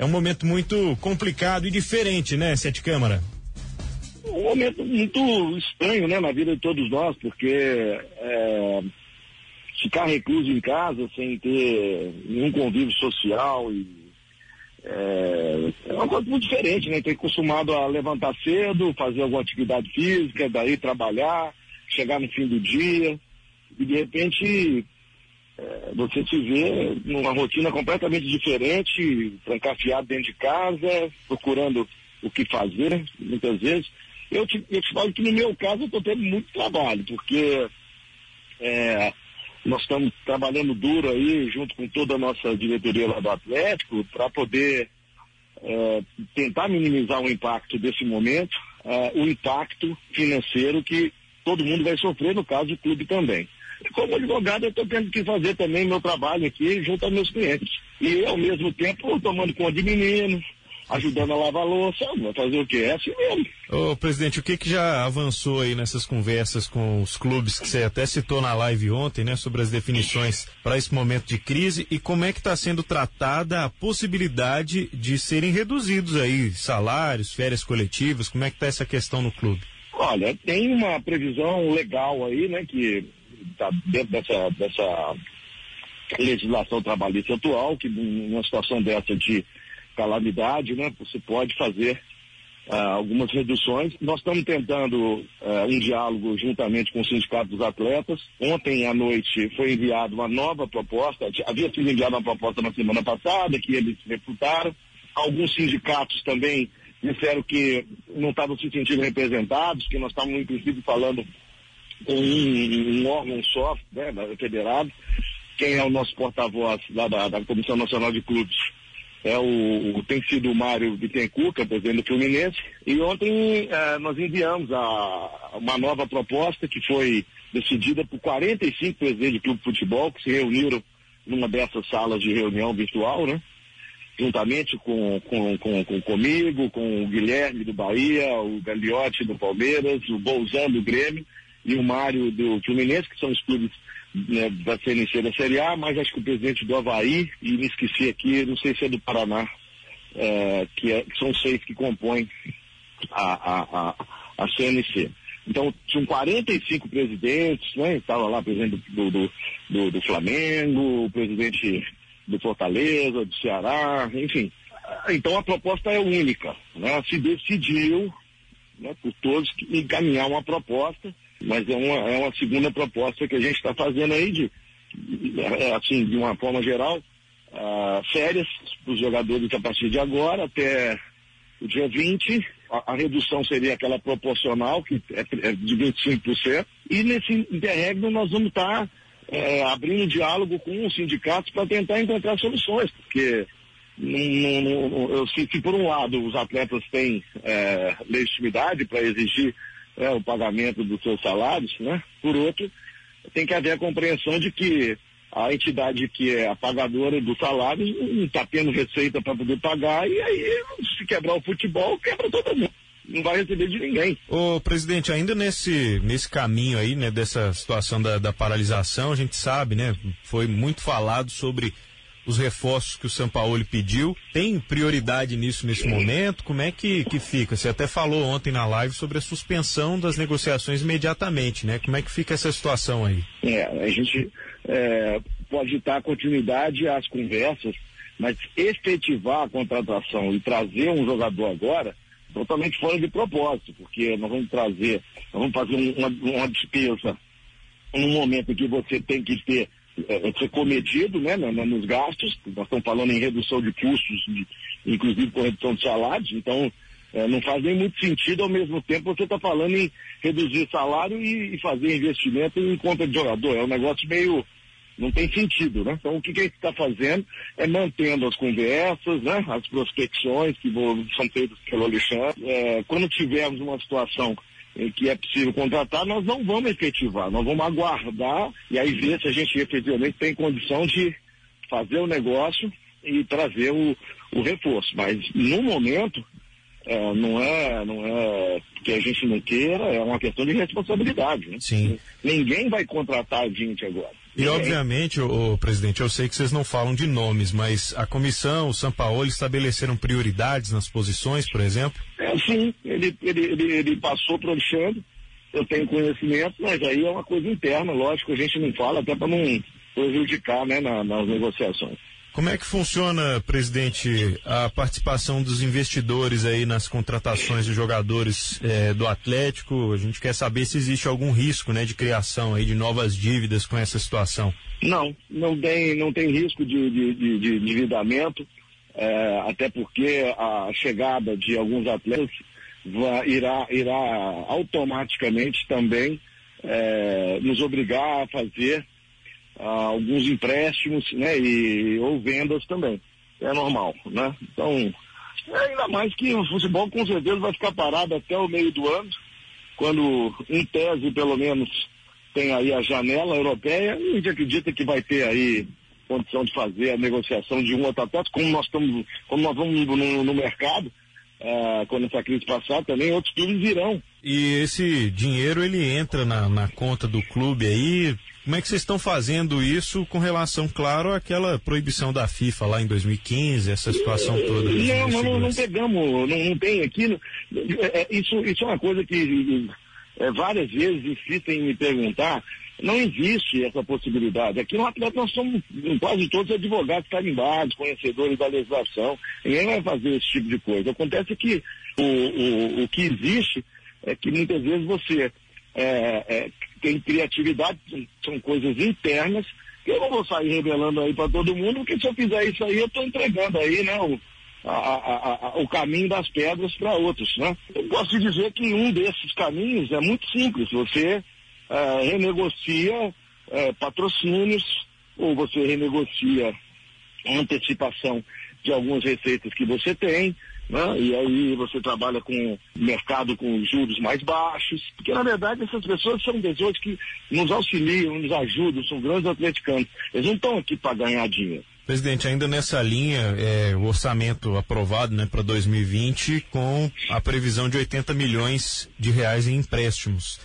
É um momento muito complicado e diferente, né, Sete Câmara? Um momento muito estranho, né, na vida de todos nós, porque é, ficar recluso em casa sem ter nenhum convívio social e é, é uma coisa muito diferente, né? Ter acostumado a levantar cedo, fazer alguma atividade física, daí trabalhar, chegar no fim do dia e de repente você se vê numa rotina completamente diferente, trancafiado dentro de casa, procurando o que fazer, muitas vezes. Eu te, eu te falo que no meu caso eu estou tendo muito trabalho, porque é, nós estamos trabalhando duro aí, junto com toda a nossa diretoria lá do Atlético, para poder é, tentar minimizar o impacto desse momento, é, o impacto financeiro que todo mundo vai sofrer, no caso do clube também. E como advogado, eu estou tendo que fazer também meu trabalho aqui junto aos meus clientes. E ao mesmo tempo tomando conta de meninos, ajudando a lavar a louça, vai fazer o quê? É assim mesmo. Ô, presidente, o que que já avançou aí nessas conversas com os clubes que você até citou na live ontem, né, sobre as definições para esse momento de crise e como é que está sendo tratada a possibilidade de serem reduzidos aí salários, férias coletivas, como é que está essa questão no clube? Olha, tem uma previsão legal aí, né, que está dentro dessa, dessa legislação trabalhista atual, que numa situação dessa de calamidade, né, você pode fazer uh, algumas reduções. Nós estamos tentando uh, um diálogo juntamente com o Sindicato dos Atletas. Ontem à noite foi enviada uma nova proposta, havia sido enviada uma proposta na semana passada, que eles refutaram. Alguns sindicatos também disseram que não estavam se sentindo representados, que nós estávamos, inclusive, falando com um, um órgão só, né, federado. Quem é o nosso porta-voz da, da Comissão Nacional de Clubes é o, tem sido o Mário Bittencourt, que é presidente do Fluminense, e ontem eh, nós enviamos a, uma nova proposta que foi decidida por 45 presidentes de clube de futebol que se reuniram numa dessas salas de reunião virtual, né? Juntamente com, com, com, com comigo, com o Guilherme do Bahia, o Gagliotti do Palmeiras, o Bolzan do Grêmio e o Mário do Fluminense, que são os clubes né, da CNC da Série A, mas acho que o presidente do Havaí, e me esqueci aqui, não sei se é do Paraná, é, que, é, que, são seis que compõem a, a, a, a CNC. Então, tinham 45 presidentes, né? Estava lá o presidente do, do, do, do Flamengo, o presidente do Fortaleza, do Ceará, enfim. Então a proposta é única, né? Se decidiu, né, por todos, encaminhar uma proposta mas é uma, é uma segunda proposta que a gente está fazendo aí de, é, assim, de uma forma geral, uh, férias para os jogadores a partir de agora até o dia 20, a, a redução seria aquela proporcional, que é, é de 25%, e nesse interregno nós vamos estar tá, é, abrindo diálogo com os sindicatos para tentar encontrar soluções, porque se, se, por um lado os atletas têm é, legitimidade para exigir é, o pagamento dos seus salários, né? Por outro, tem que haver a compreensão de que a entidade que é a pagadora do salário não está tendo receita para poder pagar e aí se quebrar o futebol, quebra todo mundo. Não vai receber de ninguém. Ô, presidente, ainda nesse, nesse caminho aí, né, dessa situação da, da paralisação, a gente sabe, né, foi muito falado sobre os reforços que o São Paulo pediu. Tem prioridade nisso nesse momento? Como é que, que fica? Você até falou ontem na live sobre a suspensão das negociações imediatamente, né? Como é que fica essa situação aí? É, a gente é, pode dar continuidade às conversas, mas efetivar a contratação e trazer um jogador agora, totalmente fora de propósito, porque nós vamos trazer, nós vamos fazer uma, uma despesa num momento que você tem que ter é, é, ser cometido né, nos gastos, nós estamos falando em redução de custos, de, inclusive com redução de salários, então é, não faz nem muito sentido ao mesmo tempo você está falando em reduzir salário e, e, fazer investimento em conta de jogador. É um negócio meio. não tem sentido, né? Então o que, que a gente está fazendo é mantendo as conversas, né, as prospecções que vão, são feitas pelo Alexandre. É, quando tivermos uma situação que é possível contratar, nós não vamos efetivar, nós vamos aguardar e aí ver se a gente efetivamente tem condição de fazer o negócio e trazer o, o reforço. Mas no momento é, não é não é que a gente não queira, é uma questão de responsabilidade. Né? Ninguém vai contratar a gente agora. E obviamente, o, presidente, eu sei que vocês não falam de nomes, mas a comissão, o São Paulo estabeleceram prioridades nas posições, por exemplo? É, sim, ele, ele, ele, ele passou para o Alexandre, eu tenho conhecimento, mas aí é uma coisa interna, lógico, a gente não fala até para não prejudicar né, na, nas negociações. Como é que funciona, presidente, a participação dos investidores aí nas contratações de jogadores é, do Atlético? A gente quer saber se existe algum risco, né, de criação aí de novas dívidas com essa situação. Não, não tem, não tem risco de, de, de, de endividamento, é, até porque a chegada de alguns atletas vai, irá, irá automaticamente também é, nos obrigar a fazer alguns empréstimos, né, e, ou vendas também. É normal, né? Então, ainda mais que o futebol com certeza vai ficar parado até o meio do ano, quando, em tese, pelo menos, tem aí a janela europeia, e a gente acredita que vai ter aí condição de fazer a negociação de um outro atleta, como nós estamos, como nós vamos no, no mercado, uh, quando essa crise passar, também outros clubes virão. E esse dinheiro ele entra na, na conta do clube aí, como é que vocês estão fazendo isso com relação, claro, àquela proibição da FIFA lá em 2015, essa situação toda? Não, não, não, pegamos, não, não tem aqui. É, é, isso, isso é uma coisa que é, várias vezes insistem em me perguntar. Não existe essa possibilidade. Aqui no Atlético nós somos quase todos advogados carimbados, conhecedores da legislação. Ninguém vai fazer esse tipo de coisa. Acontece que o, o, o que existe é que muitas vezes você é, é, tem criatividade, são coisas internas, que eu não vou sair revelando aí para todo mundo, porque se eu fizer isso aí, eu estou entregando aí, né, o, a, a, a, o caminho das pedras para outros, né? Eu posso dizer que um desses caminhos é muito simples, você é, renegocia é, patrocínios, ou você renegocia antecipação de algumas receitas que você tem, né? E aí você trabalha com mercado com juros mais baixos, porque na verdade essas pessoas são pessoas que nos auxiliam, nos ajudam, são grandes atleticanos. Eles não estão aqui para ganhar dinheiro. Presidente, ainda nessa linha, é, o orçamento aprovado né, para 2020 com a previsão de 80 milhões de reais em empréstimos.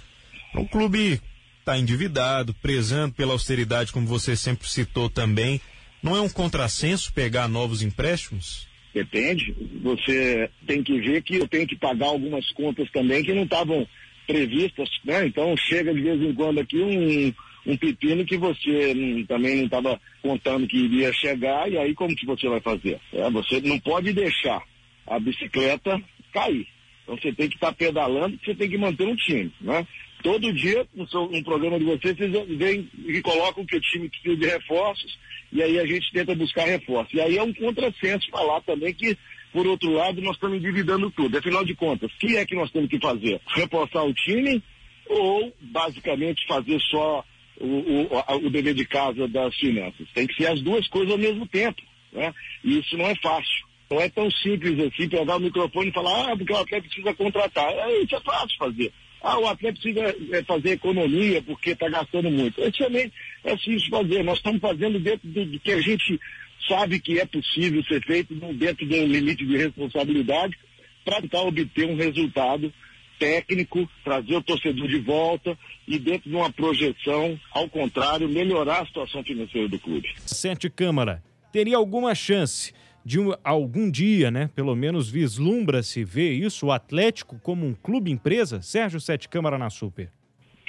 O clube está endividado, prezando pela austeridade, como você sempre citou também. Não é um contrassenso pegar novos empréstimos? Depende. Você tem que ver que eu tenho que pagar algumas contas também que não estavam previstas, né? Então chega de vez em quando aqui um, um pepino que você também não estava contando que iria chegar, e aí como que você vai fazer? É, você não pode deixar a bicicleta cair. Então você tem que estar tá pedalando, você tem que manter um time, né? Todo dia, no, programa de vocês, vocês vêm e colocam que o time precisa de reforços, e aí a gente tenta buscar reforço. E aí é um contrassenso falar também que, por outro lado, nós estamos endividando tudo. Afinal de contas, o que é que nós temos que fazer? Reforçar o time ou, basicamente, fazer só o, o, o dever de casa das finanças? Tem que ser as duas coisas ao mesmo tempo. Né? E isso não é fácil. Não é tão simples assim pegar o microfone e falar, ah, porque o atleta precisa contratar. É, isso é fácil fazer. Ah, o atleta precisa é, fazer economia porque está gastando muito. Isso também é simples fazer. Nós estamos fazendo dentro do, do, que a gente sabe que é possível ser feito, dentro de um limite de responsabilidade, para tentar obter um resultado técnico, trazer o torcedor de volta e dentro de uma projeção, ao contrário, melhorar a situação financeira do clube. Sete Câmara, teria alguma chance de um, algum dia, né? Pelo menos vislumbra-se ver isso, o Atlético como um clube empresa? Sérgio Sete Câmara na Super.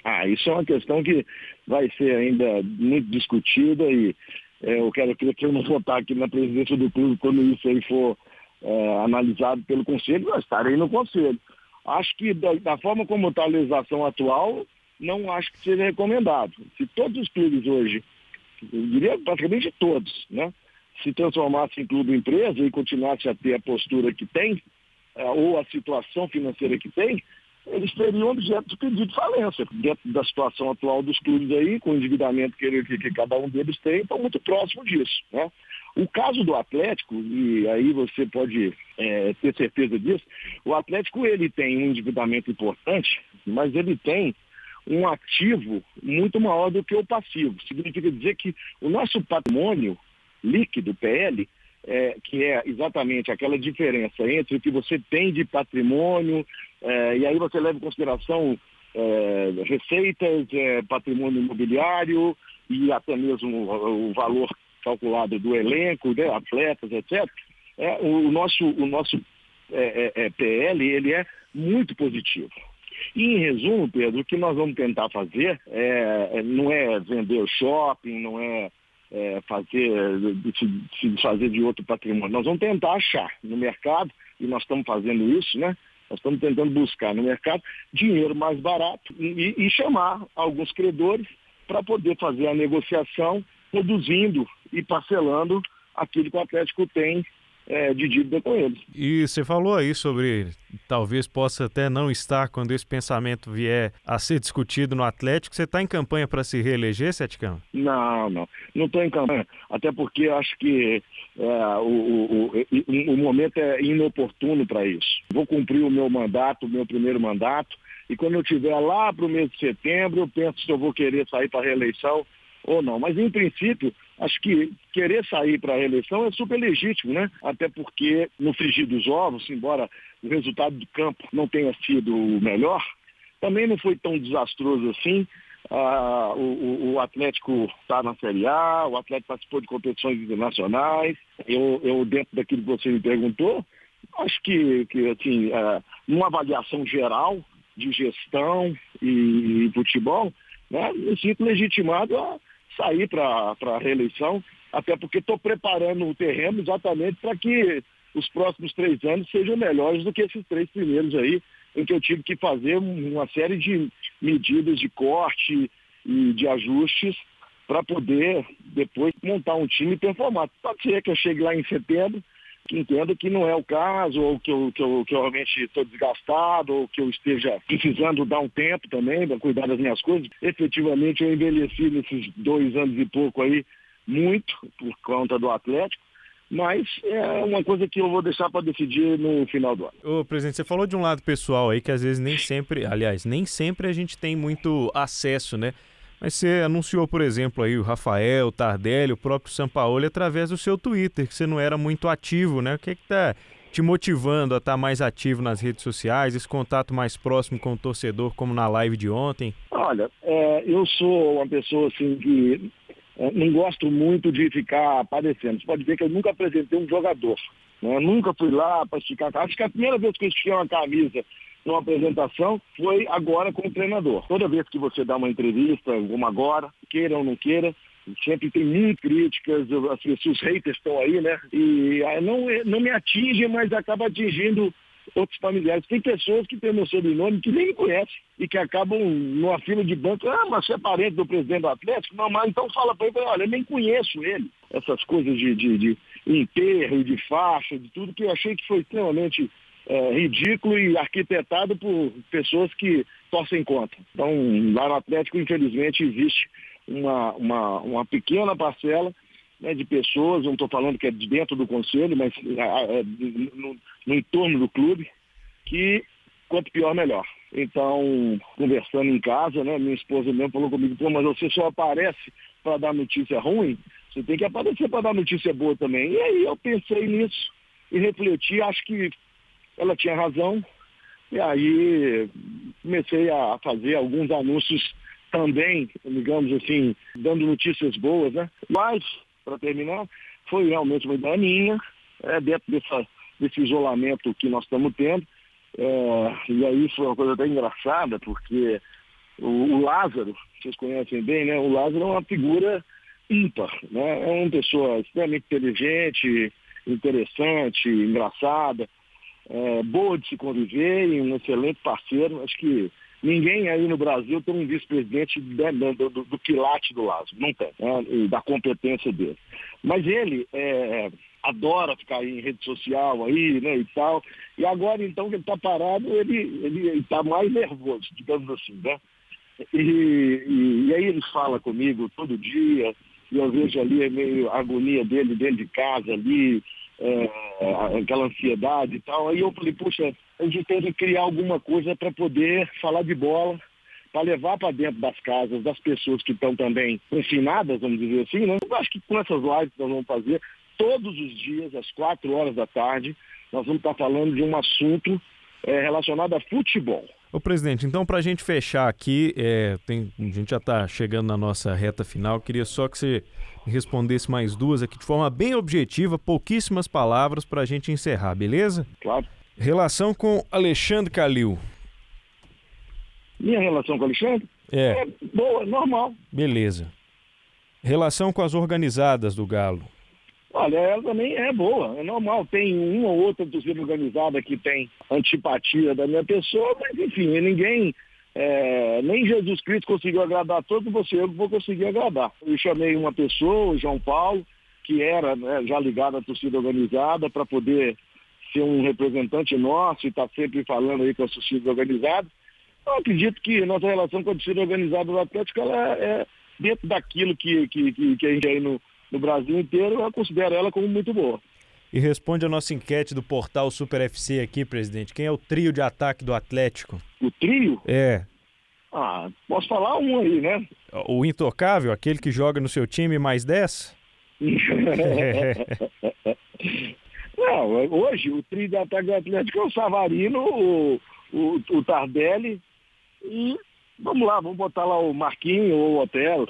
Ah, isso é uma questão que vai ser ainda muito discutida e é, eu quero que eu não votar aqui na presidência do clube quando isso aí for é, analisado pelo conselho, eu estarei no conselho. Acho que da, da forma como está a legislação atual, não acho que seja recomendado. Se todos os clubes hoje, eu diria praticamente todos, né? Se transformasse em clube empresa e continuasse a ter a postura que tem, é, ou a situação financeira que tem, eles teriam objeto de pedido de falência. Dentro da situação atual dos clubes aí, com o endividamento que, que, que cada um deles tem, estão muito próximo disso. Né? O caso do Atlético, e aí você pode é, ter certeza disso, o Atlético ele tem um endividamento importante, mas ele tem um ativo muito maior do que o passivo. Significa dizer que o nosso patrimônio líquido, PL, é, que é exatamente aquela diferença entre o que você tem de patrimônio, é, e aí você leva em consideração é, receitas, é, patrimônio imobiliário, e até mesmo o, o valor calculado do elenco, né, atletas, etc., é, o nosso, o nosso é, PL ele é muito positivo. E, em resumo, Pedro, o que nós vamos tentar fazer não é vender o shopping, não é, é fazer, se, se desfazer de outro patrimônio. Nós vamos tentar achar no mercado, e nós estamos fazendo isso, né? Nós estamos tentando buscar no mercado dinheiro mais barato e, e chamar alguns credores para poder fazer a negociação, reduzindo e parcelando aquilo que o Atlético tem é, de dívida com eles. E você falou aí sobre talvez possa até não estar quando esse pensamento vier a ser discutido no Atlético. Você está em campanha para se reeleger, Seticão? Não, não. Não estou em campanha. Até porque acho que é, o, o, o, o momento é inoportuno para isso. Vou cumprir o meu mandato, o meu primeiro mandato. E quando eu estiver lá para o mês de setembro, eu penso se eu vou querer sair para a reeleição ou não. Mas, em princípio, acho que querer sair para a reeleição é super legítimo, né? Até porque, no frigir dos ovos, embora o resultado do campo não tenha sido o melhor, também não foi tão desastroso assim. Ah, o, o, Atlético está na Série A, o Atlético participou de competições internacionais. Eu, eu dentro daquilo que você me perguntou, acho que, que assim, ah, numa avaliação geral de gestão e, e futebol, né, me sinto legitimado a sair para a reeleição, até porque estou preparando o terreno exatamente para que os próximos três anos sejam melhores do que esses três primeiros aí, em que eu tive que fazer uma série de medidas de corte e de ajustes para poder depois montar um time performado. Pode ser que eu chegue lá em setembro entendo que não é o caso, ou que eu, que eu, que eu realmente estou desgastado, ou que eu esteja precisando dar um tempo também para cuidar das minhas coisas. Efetivamente, eu envelheci nesses dois anos e pouco aí, muito, por conta do Atlético. Mas é uma coisa que eu vou deixar para decidir no final do ano. Ô, presidente, você falou de um lado pessoal aí que às vezes nem sempre, aliás, nem sempre a gente tem muito acesso, né? Mas você anunciou, por exemplo, aí o Rafael, o Tardelli, o próprio Sampaoli através do seu Twitter, que você não era muito ativo, né? O que é que tá te motivando a estar tá mais ativo nas redes sociais, esse contato mais próximo com o torcedor, como na live de ontem? Olha, é, eu sou uma pessoa assim que é, não gosto muito de ficar aparecendo. Você pode ver que eu nunca apresentei um jogador. Né? Eu nunca fui lá para esticar. Acho que a primeira vez que eu estiquei uma camisa numa apresentação foi agora como treinador. Toda vez que você dá uma entrevista, como agora, queira ou não queira, sempre tem mil críticas, as pessoas, haters estão aí, né? E não, não me atinge, mas acaba atingindo outros familiares. Tem pessoas que têm meu sobrenome que nem me conhecem e que acabam numa fila de banco, ah, mas você é parente do presidente do Atlético? Não, mas então fala para ele, olha, eu nem conheço ele. Essas coisas de, de, de enterro, de faixa, de tudo, que eu achei que foi extremamente é, ridículo e arquitetado por pessoas que torcem contra. Então, lá no Atlético, infelizmente, existe uma, uma, uma pequena parcela né, de pessoas, não estou falando que é dentro do conselho, mas é, no, no entorno do clube, que quanto pior, melhor. Então, conversando em casa, né, minha esposa mesmo falou comigo, pô, mas você só aparece para dar notícia ruim, você tem que aparecer para dar notícia boa também. E aí eu pensei nisso e refleti, acho que ela tinha razão. E aí comecei a fazer alguns anúncios também, digamos assim, dando notícias boas, né? Mas, para terminar, foi realmente uma ideia minha, é, dentro dessa, desse isolamento que nós estamos tendo. É, e aí foi uma coisa até engraçada, porque o, o, Lázaro, vocês conhecem bem, né? O Lázaro é uma figura ímpar, né? É uma pessoa extremamente inteligente, interessante, engraçada é, boa de se conviver e um excelente parceiro. Acho que ninguém aí no Brasil tem um vice-presidente do, do, do quilate do Lázaro, não tem, né, da competência dele. Mas ele é, adora ficar em rede social aí, né, e tal. E agora, então, que ele está parado, ele está mais nervoso, digamos assim, né? E, e, e, aí ele fala comigo todo dia, e eu vejo ali meio a agonia dele dentro de casa ali, é, aquela ansiedade e tal. Aí eu falei, puxa, a gente tem que criar alguma coisa para poder falar de bola, para levar para dentro das casas das pessoas que estão também confinadas, vamos dizer assim, né? Eu acho que com essas lives que nós vamos fazer, todos os dias, às quatro horas da tarde, nós vamos estar falando de um assunto é, relacionado a futebol. Ô presidente, então para a gente fechar aqui, é, tem, a gente já está chegando na nossa reta final, queria só que você respondesse mais duas aqui de forma bem objetiva, pouquíssimas palavras para a gente encerrar, beleza? Claro. Relação com Alexandre Calil. Minha relação com Alexandre? É. é boa, normal. Beleza. Relação com as organizadas do Galo. Olha, ela também é boa, é normal. Tem uma ou outra torcida organizada que tem antipatia da minha pessoa, mas enfim, ninguém, é, nem Jesus Cristo conseguiu agradar todos, você eu vou conseguir agradar. Eu chamei uma pessoa, o João Paulo, que era né, já ligado à torcida organizada, para poder ser um representante nosso e estar tá sempre falando aí com as torcidas organizadas. Eu acredito que nossa relação com a torcida organizada do Atlético ela é dentro daquilo que, que, que, que a gente aí no no Brasil inteiro, eu considero ela como muito boa. E responde a nossa enquete do portal Super FC aqui, presidente. Quem é o trio de ataque do Atlético? O trio? É. Ah, posso falar um aí, né? O intocável, aquele que joga no seu time mais 10? Não, hoje o trio de ataque do Atlético é o Savarino, o, o, o Tardelli e vamos lá, vamos botar lá o Marquinho ou o Otelo.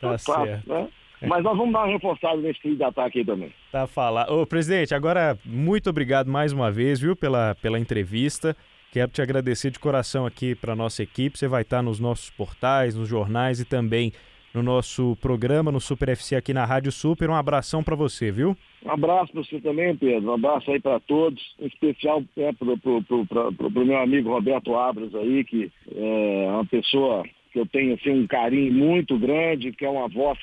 Tá certo. Né? Mas nós vamos dar uma reforçada nesse fim de ataque aí também. Tá falado. Ô, presidente, agora muito obrigado mais uma vez, viu, pela, pela entrevista. Quero te agradecer de coração aqui para nossa equipe. Você vai estar nos nossos portais, nos jornais e também no nosso programa, no Super FC aqui na Rádio Super. Um abração para você, viu? Um abraço para você também, Pedro. Um abraço aí para todos, em especial é, para o meu amigo Roberto Abras aí, que é uma pessoa que eu tenho assim, um carinho muito grande, que é uma voz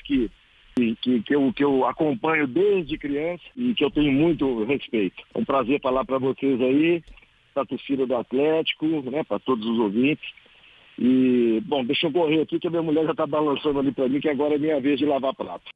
que que, que, eu, que eu acompanho desde criança e que eu tenho muito respeito. É um prazer falar para vocês aí, para a torcida do Atlético, né, para todos os ouvintes. E, bom, deixa eu correr aqui que a minha mulher já está balançando ali para mim, que agora é minha vez de lavar prato.